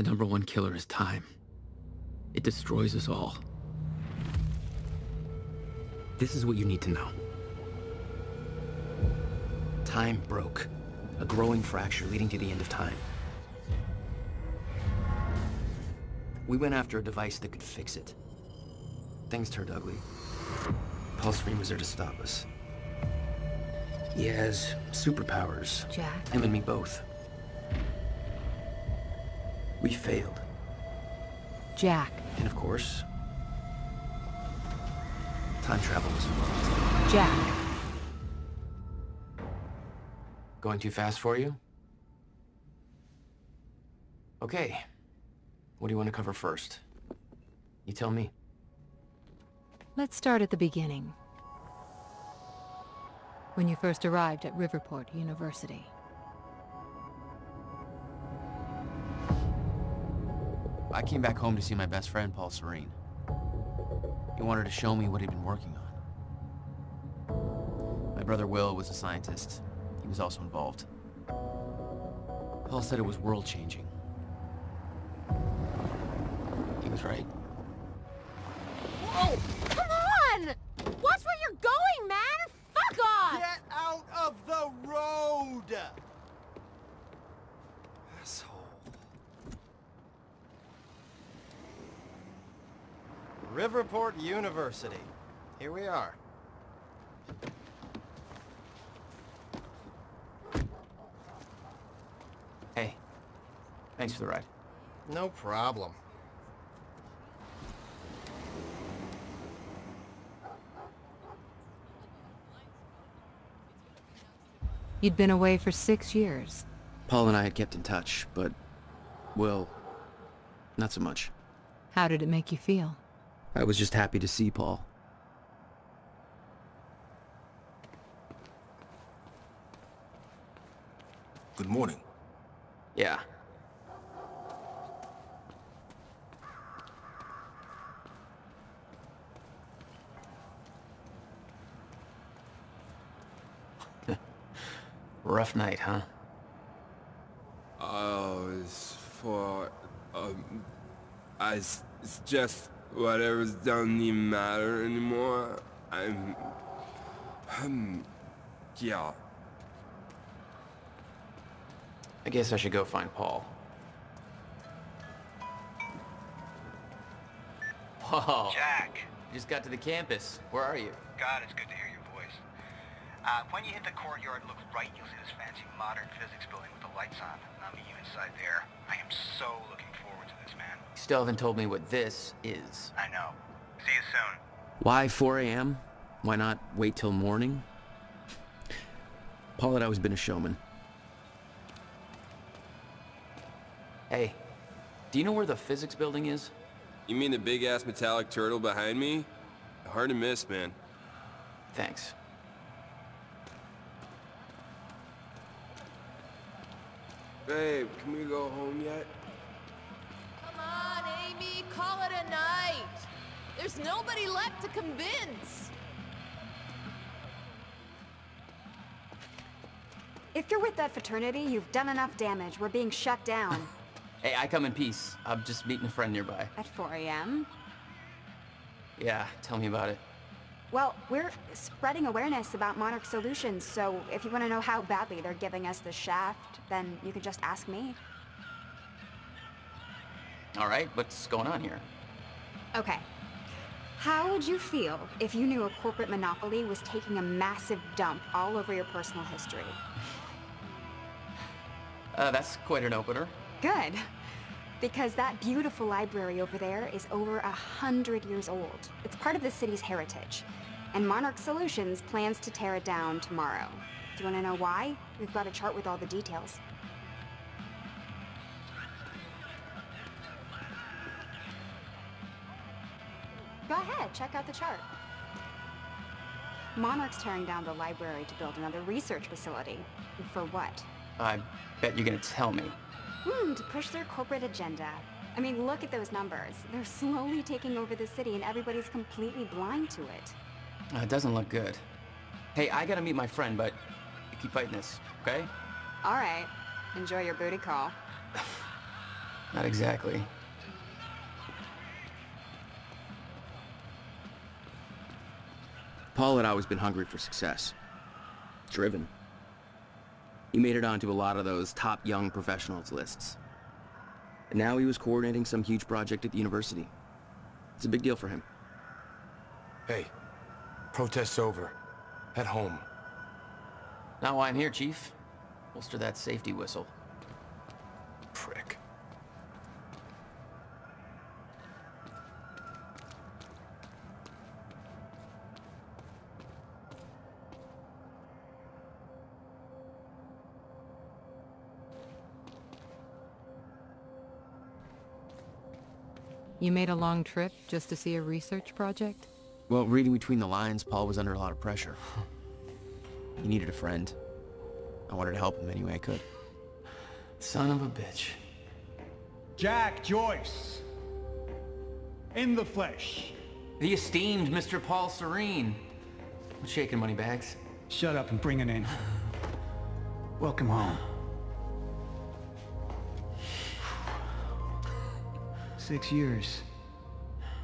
The number one killer is time. It destroys us all. This is what you need to know. Time broke. A growing fracture leading to the end of time. We went after a device that could fix it. Things turned ugly. Paul Serene was there to stop us. He has superpowers. Jack? Him and me both. We failed. Jack. And of course, time travel was involved. Jack. Going too fast for you? Okay. What do you want to cover first? You tell me. Let's start at the beginning. When you first arrived at Riverport University. I came back home to see my best friend, Paul Serene. He wanted to show me what he'd been working on. My brother Will was a scientist. He was also involved. Paul said it was world-changing. He was right. Whoa! Come on! Watch where you're going, man! Fuck off! Get out of the road! Asshole. Riverport University. Here we are. Hey, thanks for the ride. No problem. You'd been away for six years. Paul and I had kept in touch, but Will, not so much. How did it make you feel? I was just happy to see Paul. Good morning. Yeah. Rough night, huh? Oh, it's for, um, I, it's just whatever's doesn't even matter anymore. I'm, um, yeah. I guess I should go find Paul. Whoa. Jack. You just got to the campus. Where are you? God, it's good to hear your voice. Uh, when you hit the courtyard, look right, you'll see this fancy modern physics building with the lights on. And I'll meet you inside there. I am so looking forward to this, man. You still haven't told me what this is. I know. See you soon. Why 4 a.m.? Why not wait till morning? Paul had always been a showman. Hey, do you know where the physics building is? You mean the big-ass metallic turtle behind me? Hard to miss, man. Thanks. Babe, can we go home yet? Come on, Amy, call it a night. There's nobody left to convince. If you're with that fraternity, you've done enough damage. We're being shut down. Hey, I come in peace. I'm just meeting a friend nearby. At 4 a.m.? Yeah, tell me about it. Well, we're spreading awareness about Monarch Solutions, so if you want to know how badly they're giving us the shaft, then you can just ask me. All right, what's going on here? Okay. How would you feel if you knew a corporate monopoly was taking a massive dump all over your personal history? Uh, that's quite an opener. Good. Because that beautiful library over there is over a hundred years old. It's part of the city's heritage. And Monarch Solutions plans to tear it down tomorrow. Do you want to know why? We've got a chart with all the details. Go ahead, check out the chart. Monarch's tearing down the library to build another research facility. For what? I bet you're gonna tell me. Hmm, to push their corporate agenda. I mean, look at those numbers. They're slowly taking over the city and everybody's completely blind to it. Uh, it doesn't look good. Hey, I gotta meet my friend, but you keep fighting this, okay? All right. Enjoy your booty call. Not exactly. Paul had always been hungry for success. Driven. He made it onto a lot of those top young professionals lists. And now he was coordinating some huge project at the university. It's a big deal for him. Hey, protest's over. Head home. Not why I'm here, Chief. Holster that safety whistle. Prick. You made a long trip just to see a research project? Well, reading between the lines, Paul was under a lot of pressure. he needed a friend. I wanted to help him any way I could. Son of a bitch. Jack Joyce. In the flesh. The esteemed Mr. Paul Serene. What's shaking, money bags? Shut up and bring it in. Welcome home. Six years.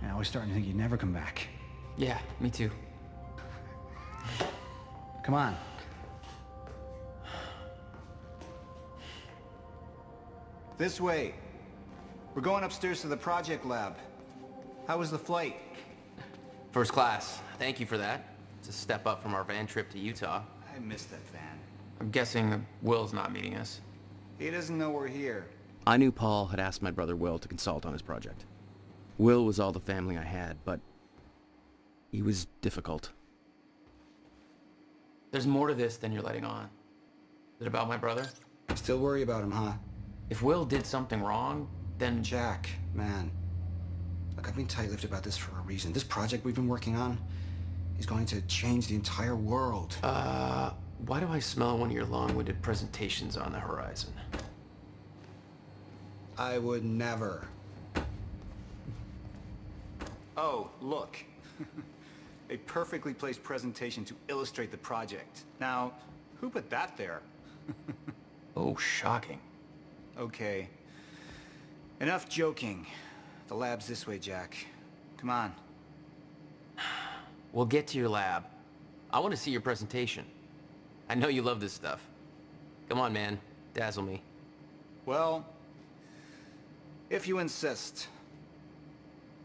And I was starting to think you'd never come back. Yeah, me too. Come on. This way. We're going upstairs to the project lab. How was the flight? First class. Thank you for that. It's a step up from our van trip to Utah. I missed that van. I'm guessing Will's not meeting us. He doesn't know we're here. I knew Paul had asked my brother Will to consult on his project. Will was all the family I had, but he was difficult. There's more to this than you're letting on. Is it about my brother? Still worry about him, huh? If Will did something wrong, then... Jack, man. Look, I've been tight-lipped about this for a reason. This project we've been working on is going to change the entire world. Uh, why do I smell one of your long-winded presentations on the horizon? I would never. Oh, look. A perfectly placed presentation to illustrate the project. Now, who put that there? oh, shocking. Okay. Enough joking. The lab's this way, Jack. Come on. We'll get to your lab. I want to see your presentation. I know you love this stuff. Come on, man. Dazzle me. Well, if you insist.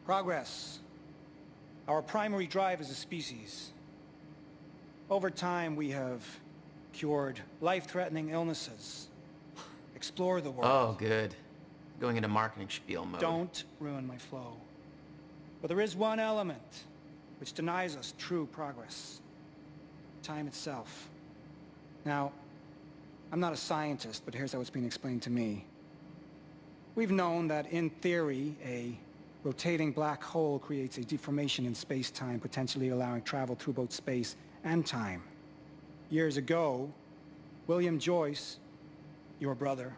Progress. Our primary drive as a species. Over time, we have cured life-threatening illnesses. Explore the world. Oh, good. Going into marketing spiel mode. Don't ruin my flow. But there is one element which denies us true progress. Time itself. Now, I'm not a scientist, but here's how it's being explained to me. We've known that, in theory, a rotating black hole creates a deformation in space-time, potentially allowing travel through both space and time. Years ago, William Joyce, your brother,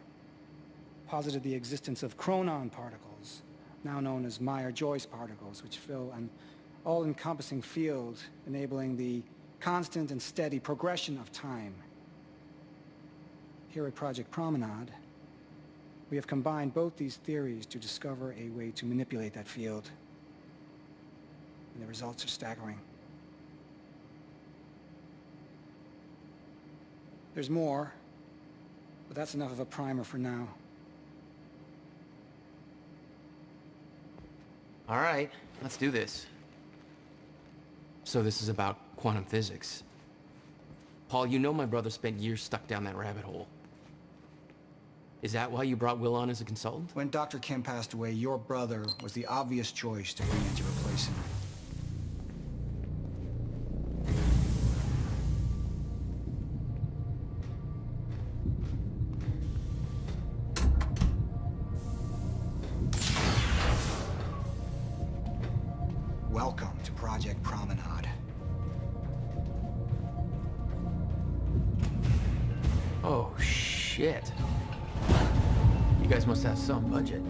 posited the existence of chronon particles, now known as Meyer-Joyce particles, which fill an all-encompassing field, enabling the constant and steady progression of time. Here at Project Promenade, we have combined both these theories to discover a way to manipulate that field. And the results are staggering. There's more, but that's enough of a primer for now. All right, let's do this. So this is about quantum physics. Paul, you know my brother spent years stuck down that rabbit hole. Is that why you brought Will on as a consultant? When Dr. Kim passed away, your brother was the obvious choice to bring in to replace him. Budget.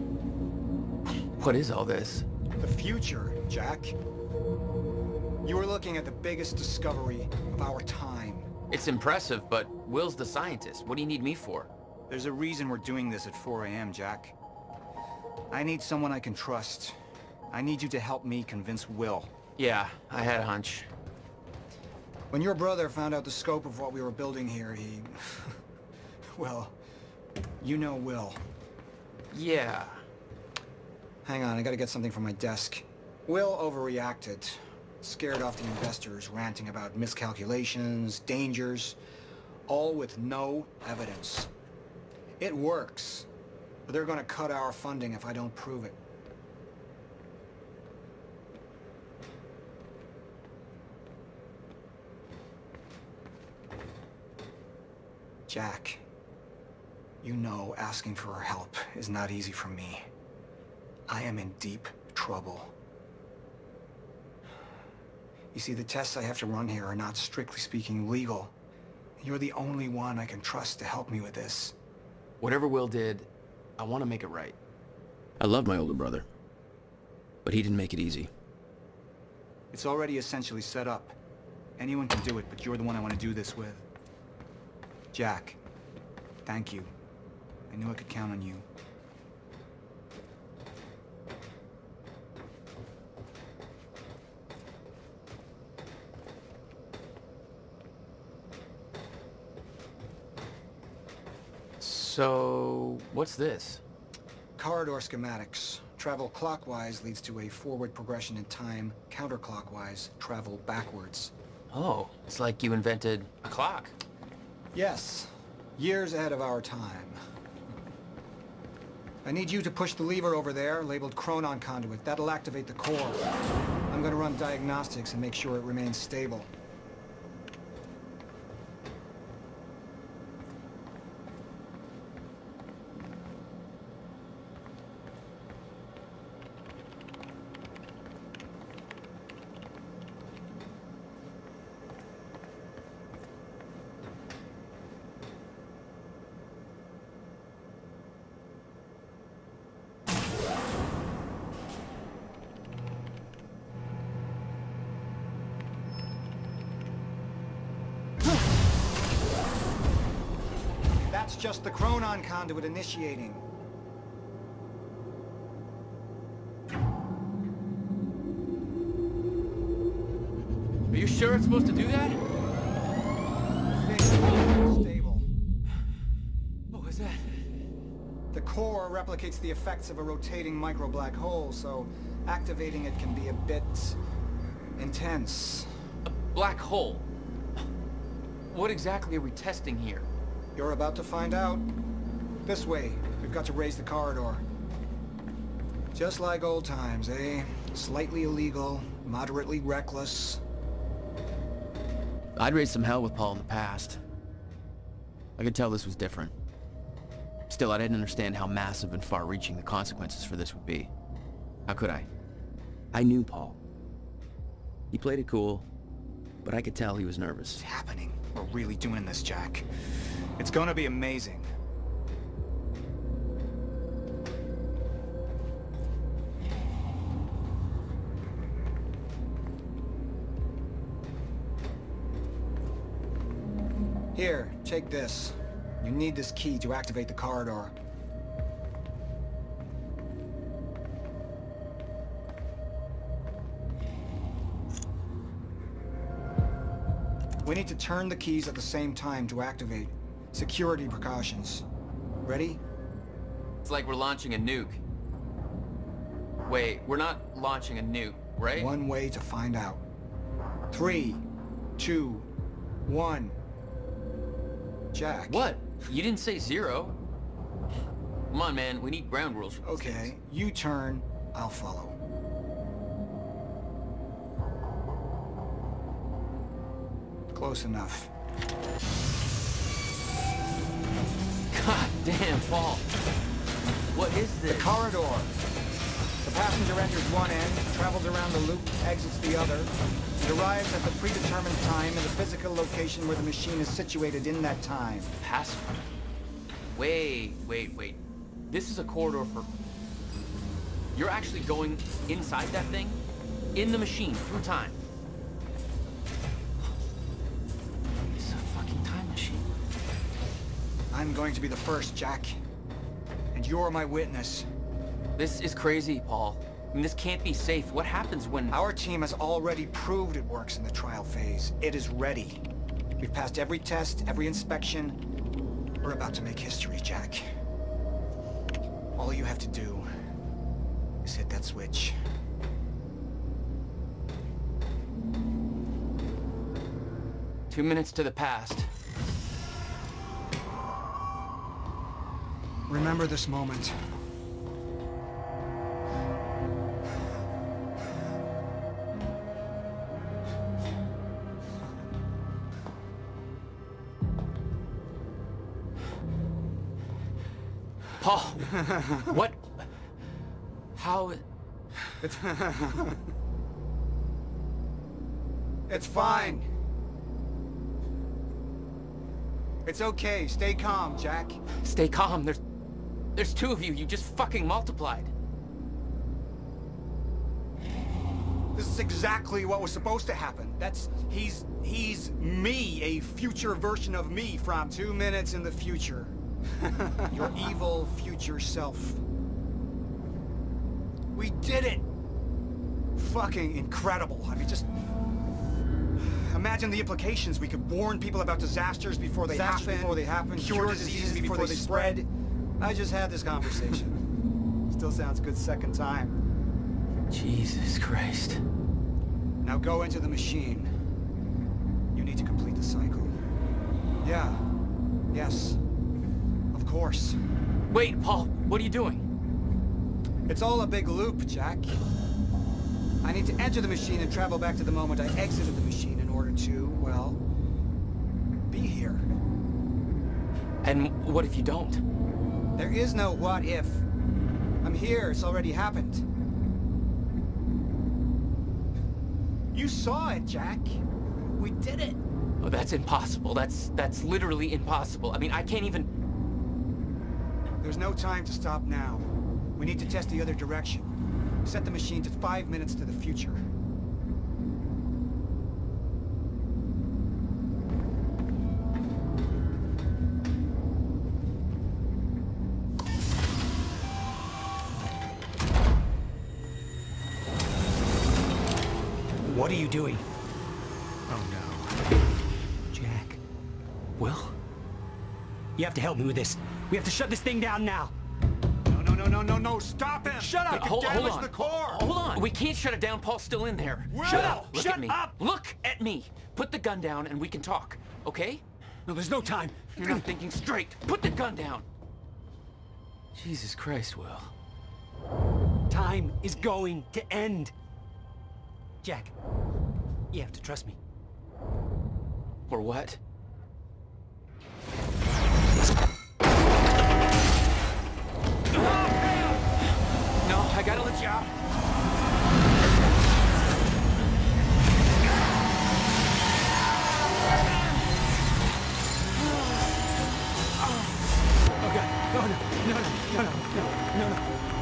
What is all this? The future, Jack. You are looking at the biggest discovery of our time. It's impressive, but Will's the scientist. What do you need me for? There's a reason we're doing this at 4 a.m., Jack. I need someone I can trust. I need you to help me convince Will. Yeah, I had a hunch. When your brother found out the scope of what we were building here, he... well, you know Will. Yeah. Hang on, I gotta get something from my desk. Will overreacted. Scared off the investors, ranting about miscalculations, dangers, all with no evidence. It works, but they're gonna cut our funding if I don't prove it. Jack, you know asking for her help is not easy for me. I am in deep trouble. You see, the tests I have to run here are not strictly speaking legal. You're the only one I can trust to help me with this. Whatever Will did, I want to make it right. I love my older brother, but he didn't make it easy. It's already essentially set up. Anyone can do it, but you're the one I want to do this with. Jack, thank you. I knew I could count on you. So, what's this? Corridor schematics. Travel clockwise leads to a forward progression in time. Counterclockwise, travel backwards. Oh, it's like you invented a clock. Yes. Years ahead of our time. I need you to push the lever over there, labeled Chronon Conduit. That'll activate the core. I'm gonna run diagnostics and make sure it remains stable. That's just the Chronon Conduit initiating. Are you sure it's supposed to do that? Stable. What was that? The core replicates the effects of a rotating micro-black hole, so activating it can be a bit... intense. A black hole? What exactly are we testing here? You're about to find out. This way. We've got to raise the corridor. Just like old times, eh? Slightly illegal, moderately reckless. I'd raised some hell with Paul in the past. I could tell this was different. Still, I didn't understand how massive and far-reaching the consequences for this would be. How could I? I knew Paul. He played it cool, but I could tell he was nervous. It's happening. We're really doing this, Jack. It's gonna be amazing. Here, take this. You need this key to activate the corridor. We need to turn the keys at the same time to activate. Security precautions. Ready? It's like we're launching a nuke. Wait, we're not launching a nuke, right? One way to find out. Three, two, one. Jack. What? You didn't say zero. Come on, man. We need ground rules for Okay, you turn, I'll follow. Close enough. God damn, Paul. What is this? The this? corridor. The passenger enters one end, travels around the loop, exits the other, and arrives at the predetermined time in the physical location where the machine is situated in that time. Password. Wait, wait, wait. This is a corridor for... You're actually going inside that thing? In the machine, through time. It's a fucking time machine. I'm going to be the first, Jack. And you're my witness. This is crazy, Paul. I mean, this can't be safe. What happens when... Our team has already proved it works in the trial phase. It is ready. We've passed every test, every inspection. We're about to make history, Jack. All you have to do is hit that switch. Two minutes to the past. Remember this moment. Paul! what? How... It's... it's fine. It's okay. Stay calm, Jack. Stay calm. There's... There's two of you. You just fucking multiplied. This is exactly what was supposed to happen. That's... He's... He's me, a future version of me from two minutes in the future. Your evil future self. We did it! Fucking incredible. I mean, just... Imagine the implications. We could warn people about disasters before they Disasters happen. before they happen, Cure diseases before, they spread. I just had this conversation. Still sounds good second time. Jesus Christ. Now go into the machine. You need to complete the cycle. Yeah. Yes. Course. Wait, Paul, what are you doing? It's all a big loop, Jack. I need to enter the machine and travel back to the moment I exited the machine in order to, well, be here. And what if you don't? There is no what if. I'm here, it's already happened. You saw it, Jack. We did it. Oh, that's impossible. That's that's literally impossible. I mean, I can't even... There's no time to stop now. We need to test the other direction. Set the machine to five minutes to the future. What are you doing? Oh no. Jack. Will? You have to help me with this. We have to shut this thing down now. No, no, no, no, no, no, stop him! Shut up! Wait, hold, hold damage on. the core! Hold on. We can't shut it down. Paul's still in there. Shut up! Look Shut at me. up! Look at me. Put the gun down and we can talk. Okay? No, there's no time. You're not thinking straight. Put the gun down. Jesus Christ, Will. Time is going to end. Jack, you have to trust me. Or what? No, I gotta let you out. No, no, no, no, no, no. No.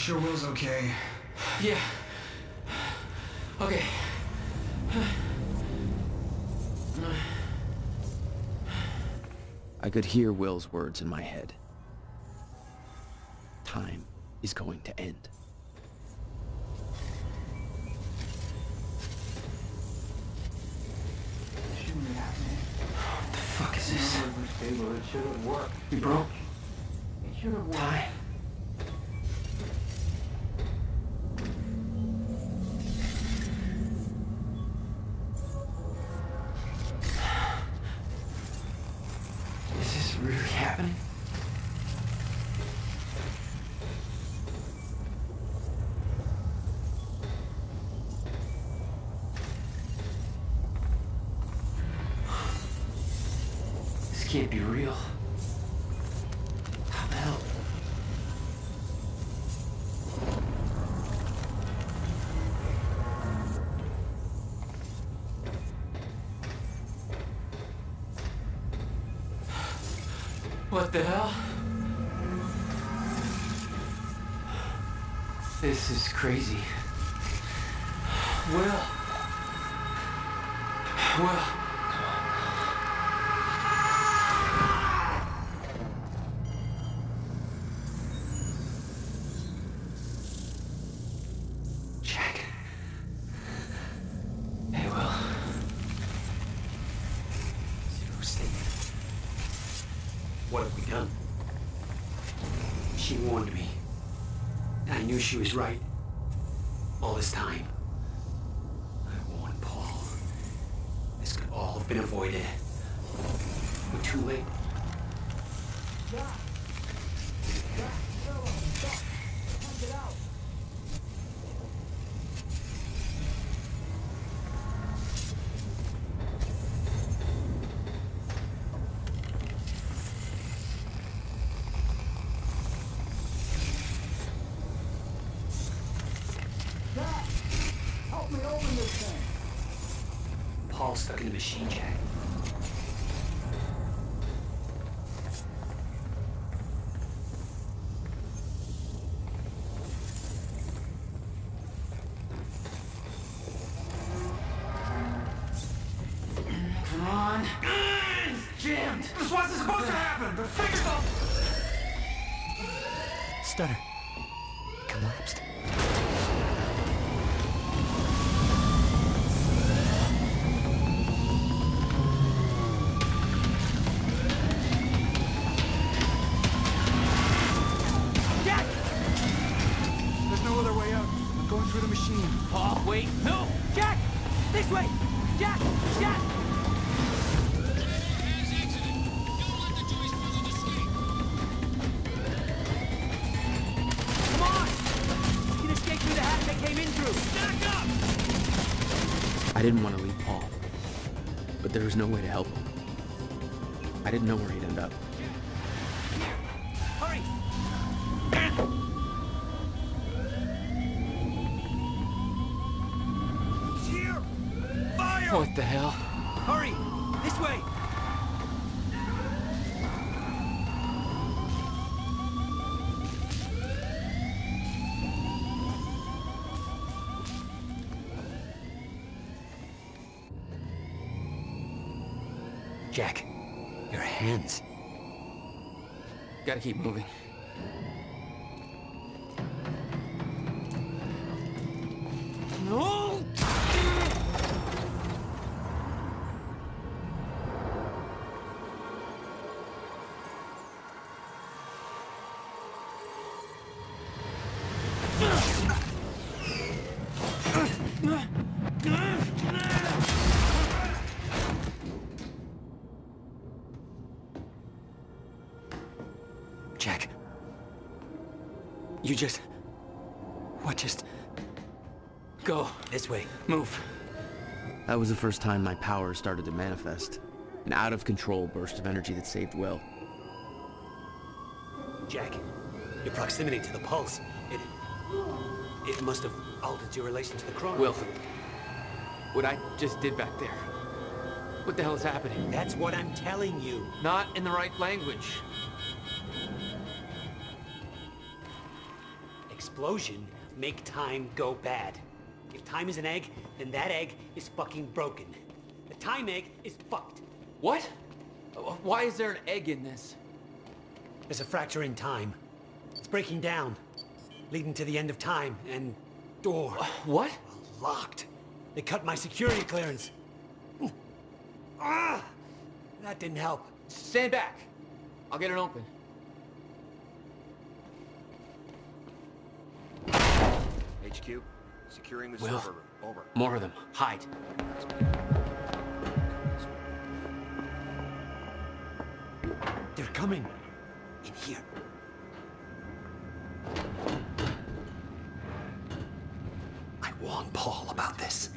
Make sure Will's okay. Yeah. Okay. I could hear Will's words in my head. Time is going to end. Shouldn't be. What the fuck is this? Stable. It should have worked. We broke It should have worked. time. What the hell? This is crazy. What have we done? She warned me. I knew she was right. All this time. I warned Paul. This could all have been avoided. We're too late. Help wait. No! Jack! This way! Jack! Jack! Come on! Can escape through the hatch they came in through! Stack up! I didn't want to leave Paul, but there was no way to help him. I didn't know where he'd end up. Keep moving. You just... What just... Go. This way. Move. That was the first time my power started to manifest. An out-of-control burst of energy that saved Will. Jack, your proximity to the pulse, it... It must have altered your relation to the chrono. Will. What I just did back there. What the hell is happening? That's what I'm telling you. Not in the right language. Explosion make time go bad. If time is an egg, then that egg is fucking broken. The time egg is fucked. What? Why is there an egg in this? There's a fracture in time. It's breaking down, leading to the end of time, and door. What? Locked. They cut my security clearance. Ah! That didn't help. Stand back. I'll get it open. HQ, securing the Will. server. Over. More of them. Hide. They're coming. In here. I warned Paul about this.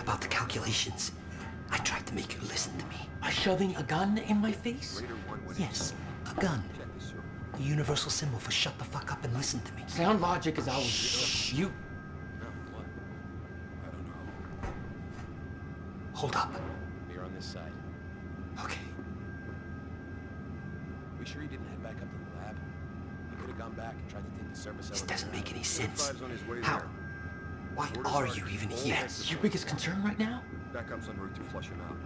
About the calculations. I tried to make you listen to me. By shoving a gun in my face? Yes, a gun. The universal symbol for shut the fuck up and listen to me. Sound logic is always you. Biggest concern right now? Backup's en route to flush him out.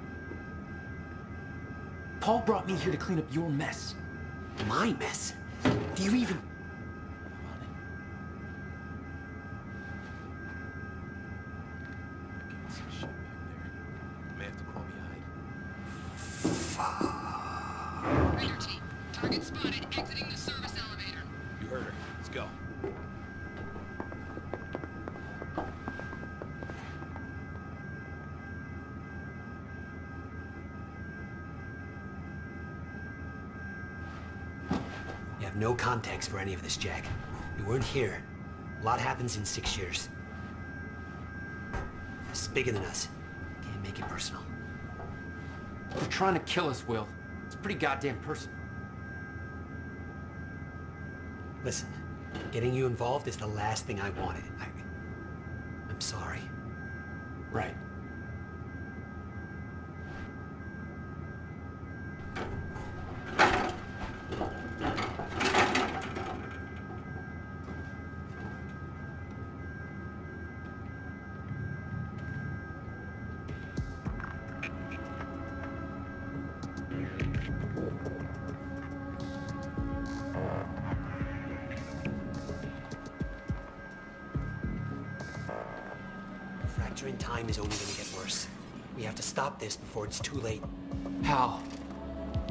Paul brought me here to clean up your mess. My mess? Do you even... have no context for any of this, Jack. You weren't here. A lot happens in six years. It's bigger than us. Can't make it personal. They're trying to kill us, Will. It's pretty goddamn personal. Listen, getting you involved is the last thing I wanted. I... this before it's too late. How?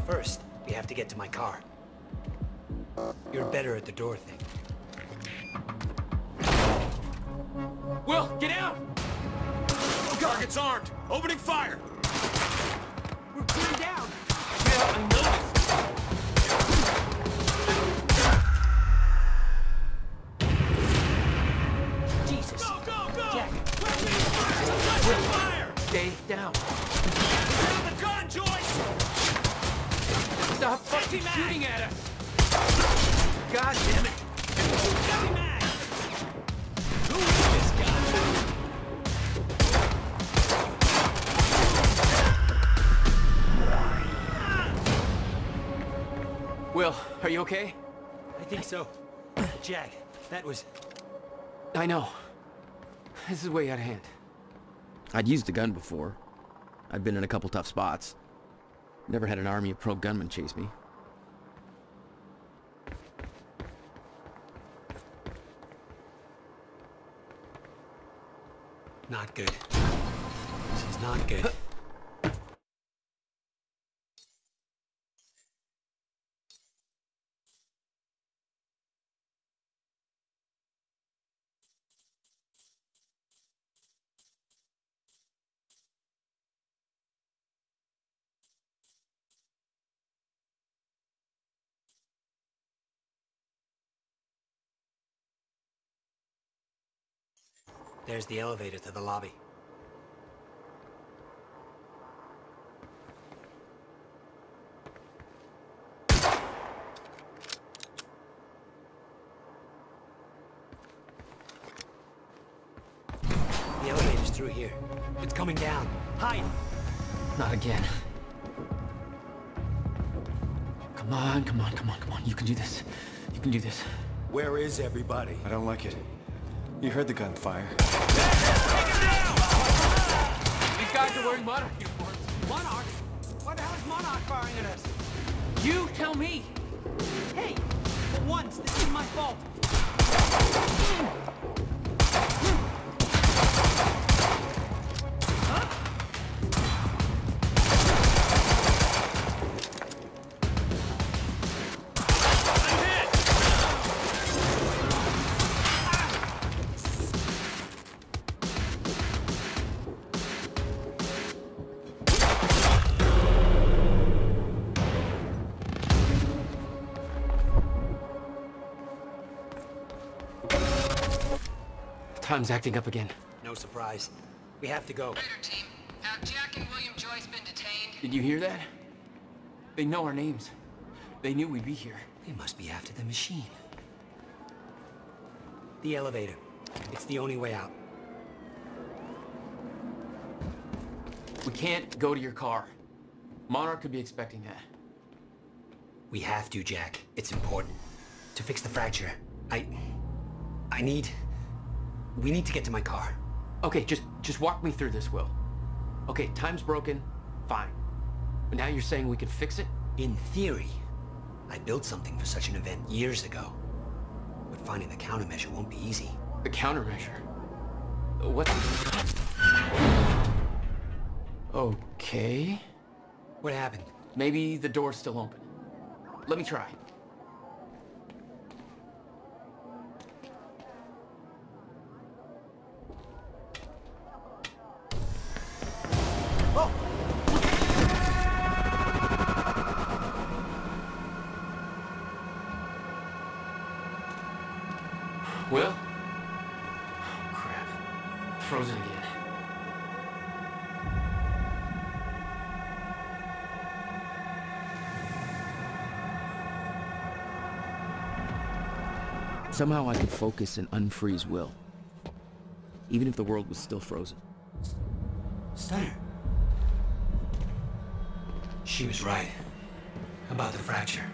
First, we have to get to my car. You're better at the door thing. Will, get out! Oh, Target's armed! Opening fire! Okay? I think so. Jack, that was... I know. This is way out of hand. I'd used a gun before. I'd been in a couple tough spots. Never had an army of pro gunmen chase me. Not good. This is not good. There's the elevator to the lobby. The elevator's through here. It's coming down. Hide! Not again. Come on, come on, come on, come on. You can do this. You can do this. Where is everybody? I don't like it. You heard the gunfire. These guys are wearing Monarch uniforms. Monarch? Why the hell is Monarch firing at us? You tell me! Hey! For once, this is my fault! Hmm. Time's acting up again. No surprise. We have to go. Raider team, have Jack and William Joyce been detained? Did you hear that? They know our names. They knew we'd be here. They must be after the machine. The elevator. It's the only way out. We can't go to your car. Monarch could be expecting that. We have to, Jack. It's important. To fix the fracture. I... I need... We need to get to my car. Okay, just just walk me through this, Will. Okay, time's broken. Fine. But now you're saying we can fix it? In theory. I built something for such an event years ago. But finding the countermeasure won't be easy. The countermeasure? What? Okay. What happened? Maybe the door's still open. Let me try. Somehow I could focus and unfreeze Will. Even if the world was still frozen. Stunner. She was right. About the fracture.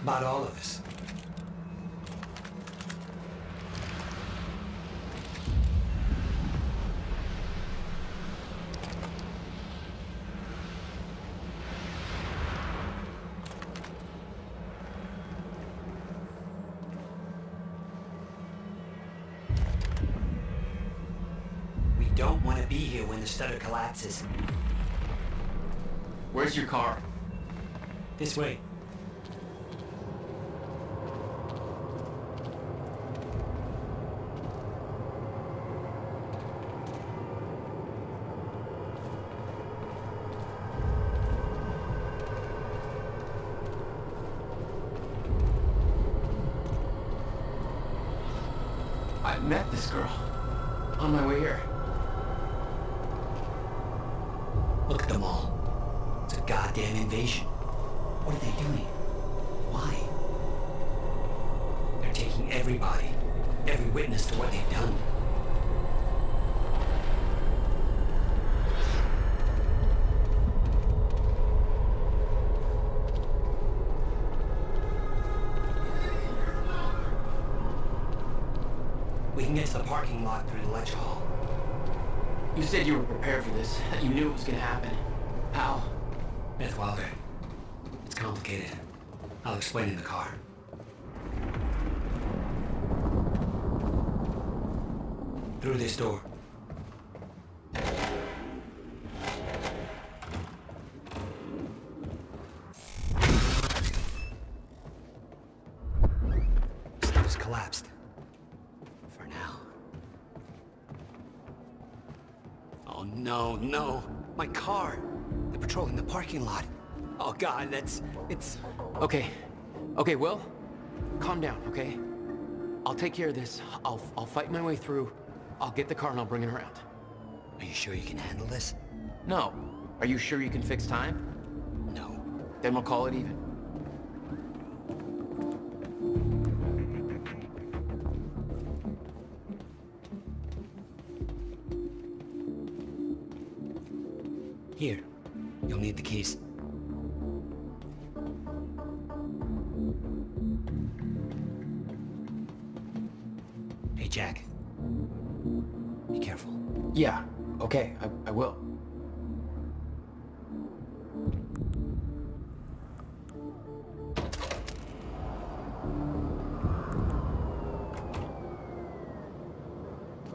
About all of us. This way. I met this girl. On my way here. Look at them all. It's a goddamn invasion. What are they doing? Why? They're taking everybody, every witness to what they've done. We can get to the parking lot through the lecture hall. You said you were prepared for this. that You knew it was gonna happen. How? Beth Wilder. It's complicated. I'll explain in the car. Through this door. Collapsed. For now. Oh no, no. My car. They're patrolling the parking lot. Oh god, that's... it's... Okay. Okay, Will. Calm down, okay? I'll take care of this. I'll, I'll fight my way through. I'll get the car and I'll bring it around. Are you sure you can handle this? No. Are you sure you can fix time? No. Then we'll call it even. Here. You'll need the keys. Yeah. Okay, I, I will.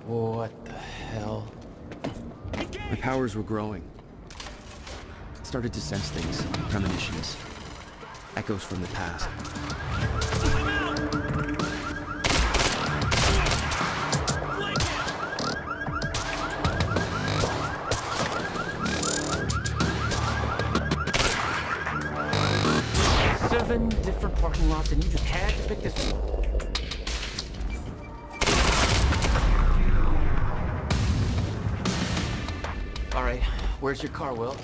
What the hell? My powers were growing. Started to sense things, premonitions, echoes from the past. Different parking lots, and you just had to pick this one. All right, Where's your car, Will?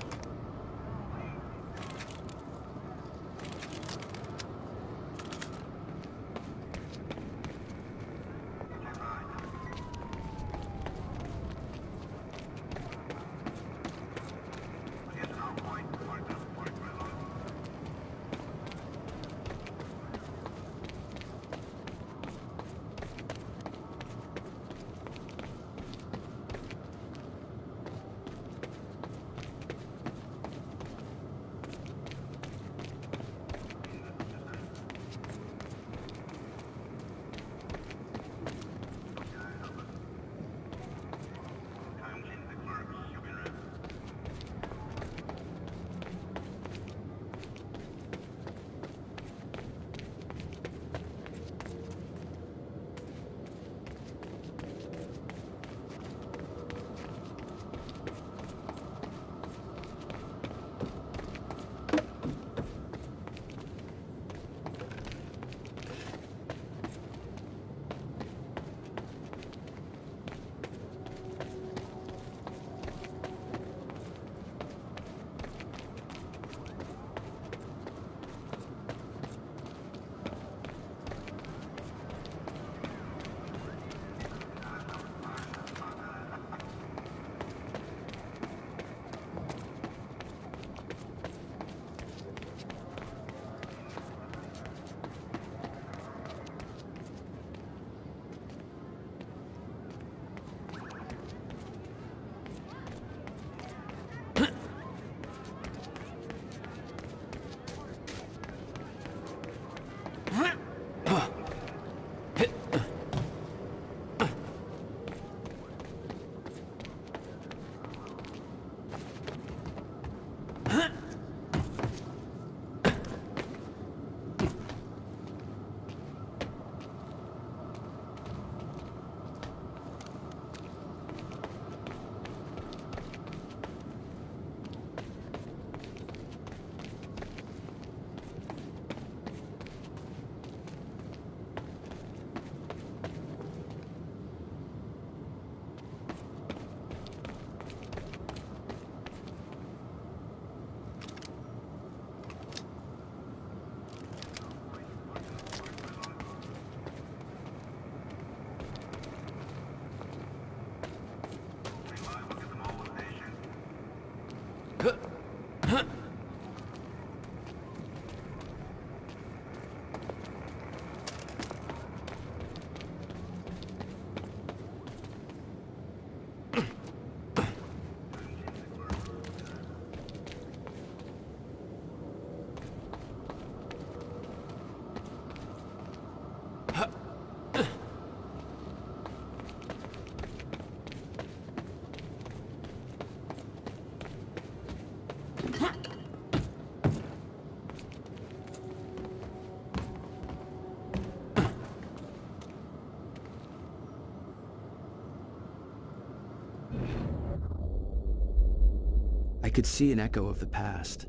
Could see an echo of the past.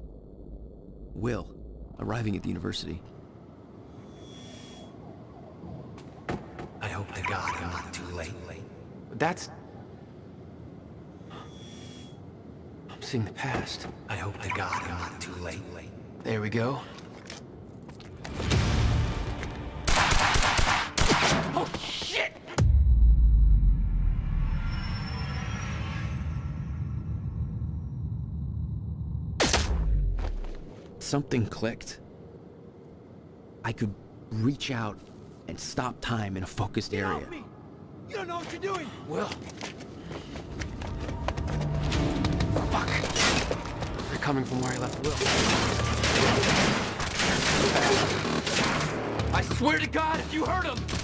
Will, arriving at the university. I hope to God I'm not too late. That's... I'm seeing the past. I hope to God I'm not too late. There we go. Something clicked. I could reach out and stop time in a focused area. Help me. You don't know what you're doing! Will. Fuck. They're coming from where I left Will. I swear to God, if you hurt him!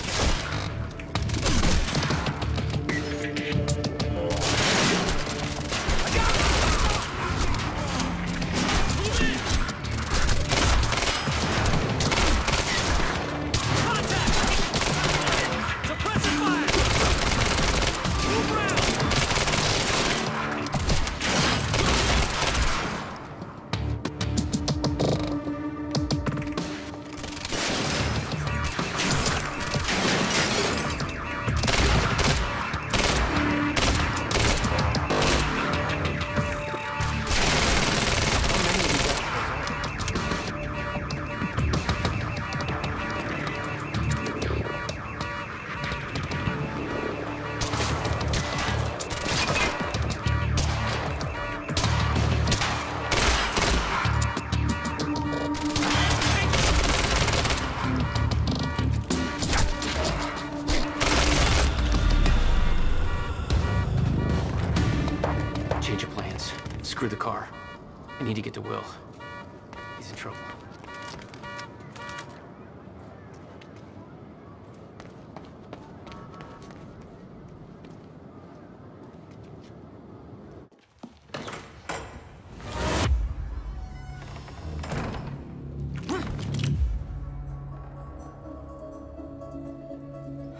He's in trouble.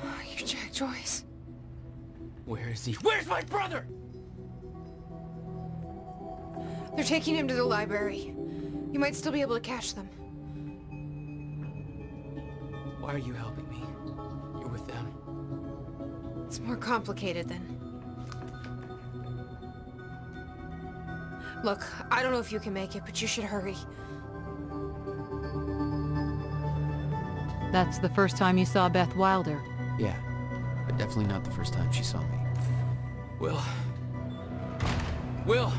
Oh, you Jack Joyce. Where is he? Where's my brother? They're taking him to the library. You might still be able to catch them. Why are you helping me? You're with them. It's more complicated than... Look, I don't know if you can make it, but you should hurry. That's the first time you saw Beth Wilder. Yeah, but definitely not the first time she saw me. Will. Will!